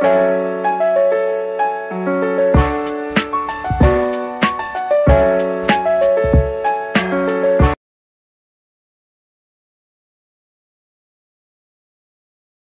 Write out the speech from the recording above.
Música